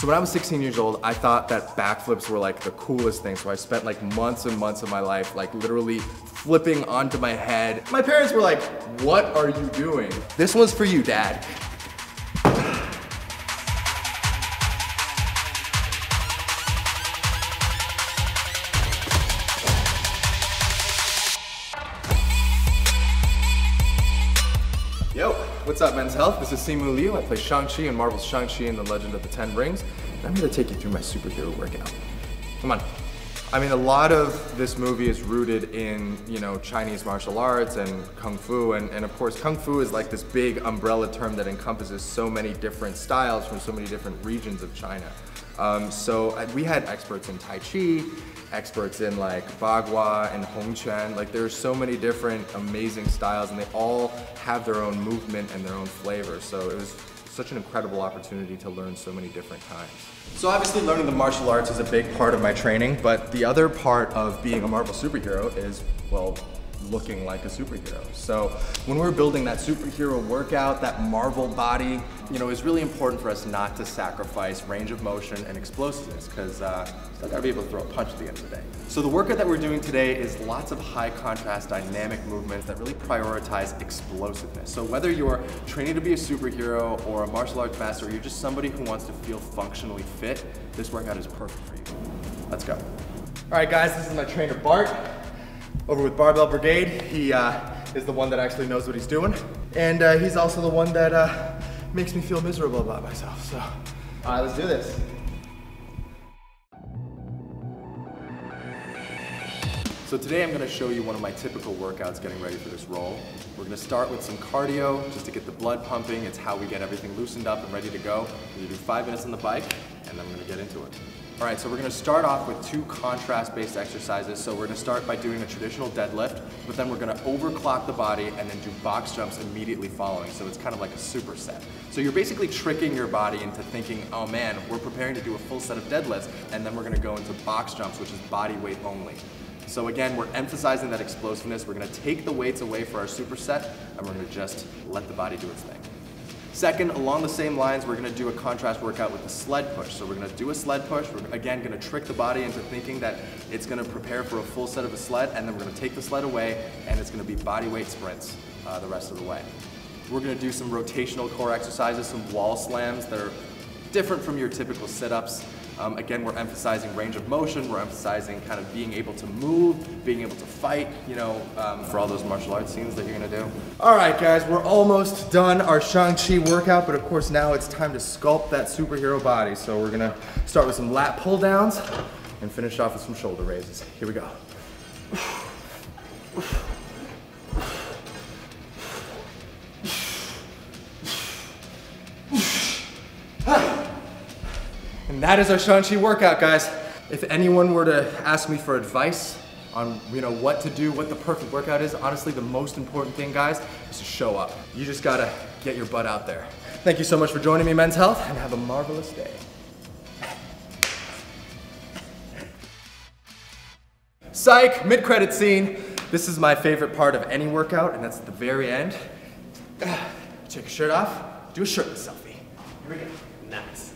So when I was 16 years old, I thought that backflips were like the coolest thing. So I spent like months and months of my life like literally flipping onto my head. My parents were like, what are you doing? This one's for you, dad. What's up, Men's Health? This is Simu Liu. I play Shang-Chi in Marvel's Shang-Chi and the Legend of the Ten Rings. And I'm here to take you through my superhero workout. Come on. I mean, a lot of this movie is rooted in, you know, Chinese martial arts and Kung Fu. And, and of course, Kung Fu is like this big umbrella term that encompasses so many different styles from so many different regions of China. Um, so uh, we had experts in Tai Chi, experts in like Bagua and Hong Quan. Like there's so many different amazing styles and they all have their own movement and their own flavor. So it was such an incredible opportunity to learn so many different kinds. So obviously learning the martial arts is a big part of my training, but the other part of being a Marvel superhero is, well, looking like a superhero. So when we're building that superhero workout, that Marvel body, you know, it's really important for us not to sacrifice range of motion and explosiveness because uh, I gotta be able to throw a punch at the end of the day. So the workout that we're doing today is lots of high contrast dynamic movements that really prioritize explosiveness. So whether you're training to be a superhero or a martial arts master, or you're just somebody who wants to feel functionally fit, this workout is perfect for you. Let's go. All right guys, this is my trainer Bart over with Barbell Brigade. He uh, is the one that actually knows what he's doing. And uh, he's also the one that uh, makes me feel miserable about myself. So, all right, let's do this. So today I'm gonna show you one of my typical workouts getting ready for this role. We're gonna start with some cardio just to get the blood pumping. It's how we get everything loosened up and ready to go. We're gonna do five minutes on the bike and then we're gonna get into it. All right, so we're gonna start off with two contrast-based exercises. So we're gonna start by doing a traditional deadlift, but then we're gonna overclock the body and then do box jumps immediately following. So it's kind of like a superset. So you're basically tricking your body into thinking, oh man, we're preparing to do a full set of deadlifts, and then we're gonna go into box jumps, which is body weight only. So again, we're emphasizing that explosiveness. We're gonna take the weights away for our superset, and we're gonna just let the body do its thing. Second, along the same lines, we're gonna do a contrast workout with the sled push. So we're gonna do a sled push. We're again gonna trick the body into thinking that it's gonna prepare for a full set of a sled, and then we're gonna take the sled away, and it's gonna be body weight sprints uh, the rest of the way. We're gonna do some rotational core exercises, some wall slams that are different from your typical sit-ups. Um, again, we're emphasizing range of motion, we're emphasizing kind of being able to move, being able to fight, you know, um, for all those martial arts scenes that you're gonna do. All right, guys, we're almost done our Shang-Chi workout, but of course now it's time to sculpt that superhero body. So we're gonna start with some lat pull downs and finish off with some shoulder raises. Here we go. And that is our Shang-Chi workout, guys. If anyone were to ask me for advice on you know what to do, what the perfect workout is, honestly, the most important thing, guys, is to show up. You just gotta get your butt out there. Thank you so much for joining me, Men's Health, and have a marvelous day. Psych, mid-credit scene. This is my favorite part of any workout, and that's at the very end. Take your shirt off, do a shirtless selfie. Here we go. Nice.